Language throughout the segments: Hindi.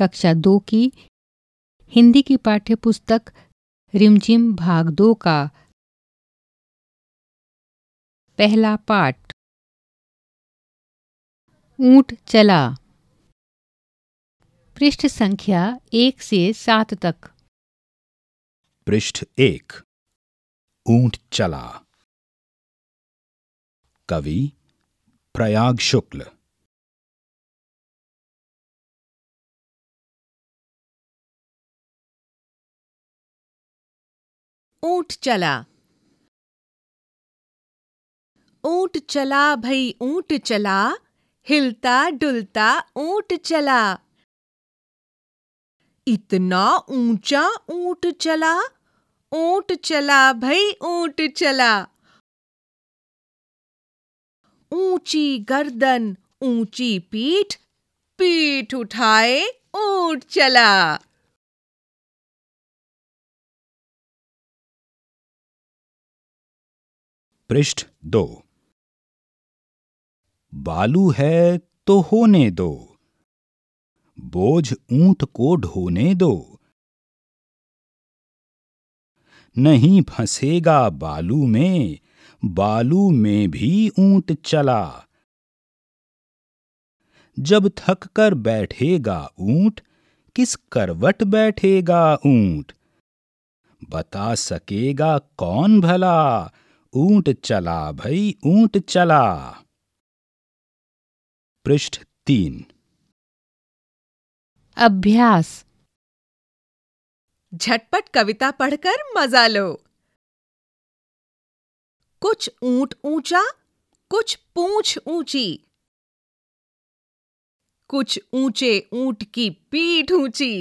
कक्षा दो की हिंदी की पाठ्य पुस्तक रिमझिम भाग दो का पहला पाठ। ऊँट चला। पृष्ठ संख्या एक से सात तक। पृष्ठ एक। ऊँट चला। कवि प्रयाग शुक्ल। ऊँट चला। ऊँट चला भई, ऊँट चला। हिलता डुलता ऊँट चला। इतना ऊँचा ऊँट चला। ऊँट चला भई, ऊँट चला। ऊँची गर्दन, ऊँची पीठ पीठ उठाए, ऊँट चला। पृष्ठ दो। बालू है तो होने दो। बोझ ऊँट को ढोने दो। नहीं फंसेगा बालू में बालू में भी ऊँट चला। जब थक कर बैठेगा ऊँट, किस करवट बैठेगा ऊँट? बता सकेगा कौन भला? ऊँट चला भई ऊँट चला। पृष्ठ तीन। अभ्यास। झटपट कविता पढ़कर मज़ा लो। कुछ ऊँट ऊँचा कुछ पूंछ ऊँची। कुछ ऊँचे ऊँट की पीठ ऊँची।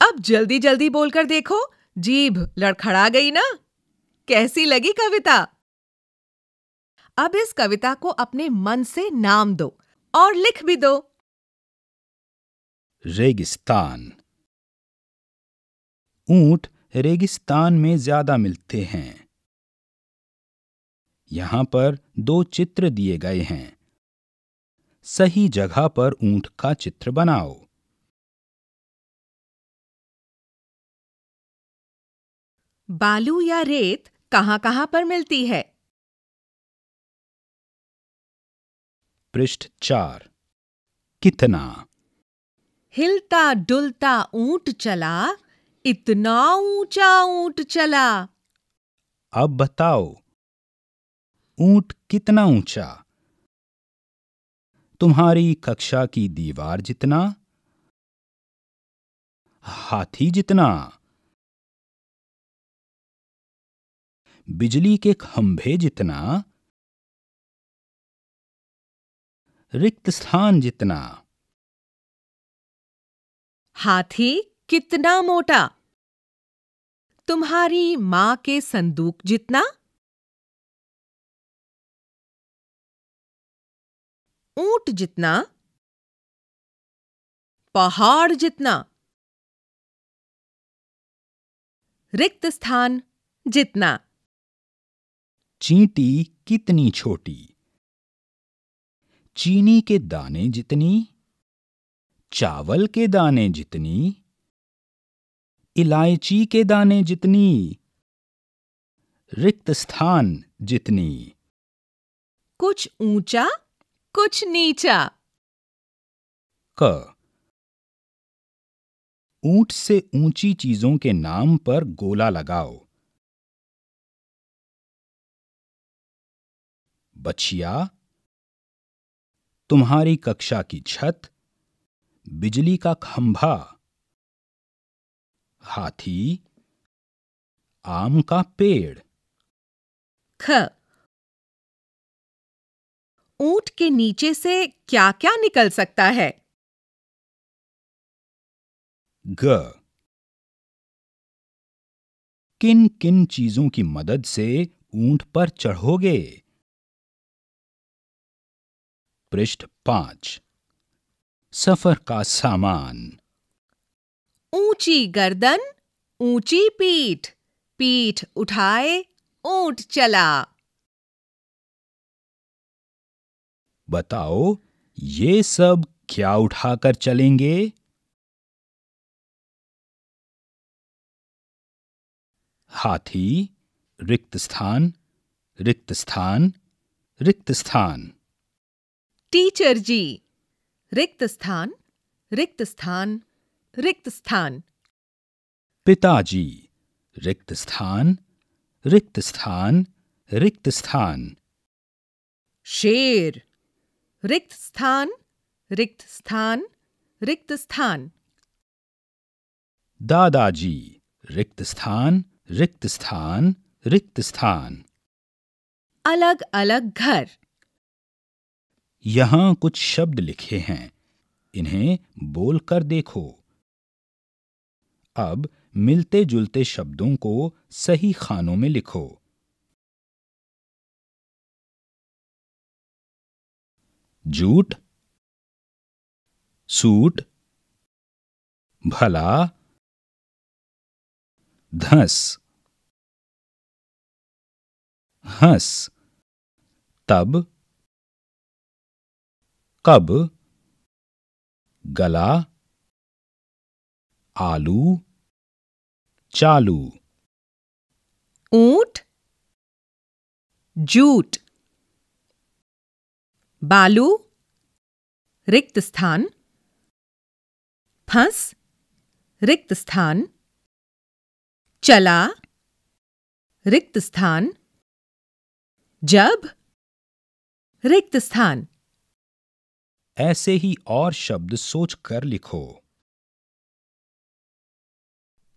अब जल्दी जल्दी बोलकर देखो जीभ लड़खड़ा गई ना? कैसी लगी कविता? अब इस कविता को अपने मन से नाम दो और लिख भी दो। रेगिस्तान। ऊँट रेगिस्तान में ज़्यादा मिलते हैं। यहाँ पर दो चित्र दिए गए हैं। सही जगह पर ऊँट का चित्र बनाओ। बालू या रेत कहाँ कहाँ पर मिलती है? पृष्ठ चार। कितना? हिलता डुलता ऊँट चला इतना ऊँचा ऊँट चला। अब बताओ ऊँट कितना ऊँचा? तुम्हारी कक्षा की दीवार जितना? हाथी जितना? बिजली के खंभे जितना, रिक्त स्थान जितना। हाथी कितना मोटा? तुम्हारी माँ के संदूक जितना? ऊँट जितना? पहाड़ जितना? रिक्त स्थान जितना। चींटी कितनी छोटी? चीनी के दाने जितनी? चावल के दाने जितनी? इलायची के दाने जितनी? रिक्त स्थान जितनी? कुछ ऊँचा कुछ नीचा। क। ऊँट से ऊँची चीज़ों के नाम पर गोला लगाओ। बछिया तुम्हारी कक्षा की छत बिजली का खंभा हाथी आम का पेड़। ख। ऊँट के नीचे से क्या क्या निकल सकता है? ग। किन किन चीज़ों की मदद से ऊँट पर चढ़ोगे? पृष्ठ पाँच। सफ़र का सामान। ऊँची गर्दन ऊँची पीठ पीठ उठाए ऊँट चला। बताओ ये सब क्या उठाकर चलेंगे? हाथी रिक्त स्थान रिक्त स्थान रिक्त स्थान। टीचर जी रिक्त स्थान रिक्त स्थान रिक्त स्थान। पिताजी रिक्त स्थान रिक्त स्थान रिक्त स्थान। शेर रिक्त स्थान रिक्त स्थान रिक्त स्थान। दादाजी रिक्त स्थान रिक्त स्थान रिक्त स्थान। अलग अलग घर। यहाँ कुछ शब्द लिखे हैं। इन्हें बोलकर देखो। अब मिलते जुलते शब्दों को सही खानों में लिखो। जूट, सूट, भला, धस, हंस, तब कब? गला, आलू, चालू। ऊँट, जूट। बालू, रिक्त स्थान। फंस, रिक्त स्थान। चला, रिक्त स्थान। जब, रिक्त स्थान। ऐसे ही और शब्द सोच कर लिखो।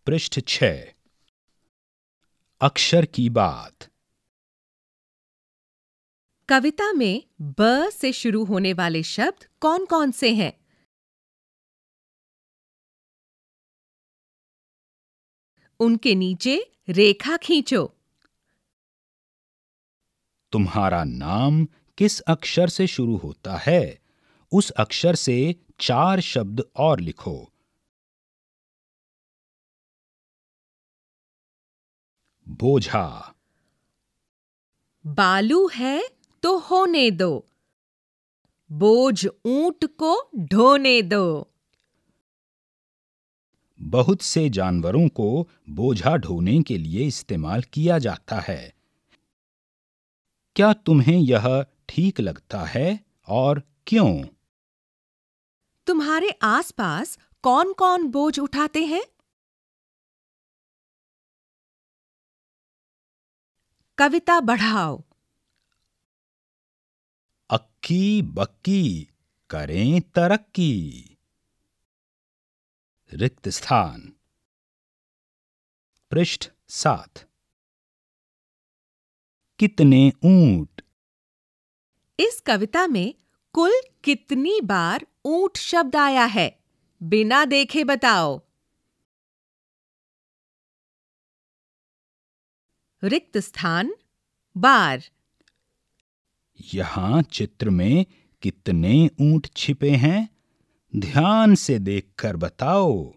पृष्ठ छ। अक्षर की बात। कविता में ब से शुरू होने वाले शब्द कौन कौन से हैं? उनके नीचे रेखा खींचो। तुम्हारा नाम किस अक्षर से शुरू होता है? उस अक्षर से चार शब्द और लिखो। बोझा। बालू है तो होने दो। बोझ ऊँट को ढोने दो। बहुत से जानवरों को बोझा ढोने के लिए इस्तेमाल किया जाता है। क्या तुम्हें यह ठीक लगता है और क्यों? तुम्हारे आसपास कौन कौन बोझ उठाते हैं? कविता बढ़ाओ। अक्की बक्की करें तरक्की। रिक्त स्थान। पृष्ठ सात। कितने ऊँट। इस कविता में कुल कितनी बार ऊँट शब्द आया है। बिना देखे बताओ। रिक्त स्थान, बार। यहाँ चित्र में कितने ऊँट छिपे हैं? ध्यान से देखकर बताओ।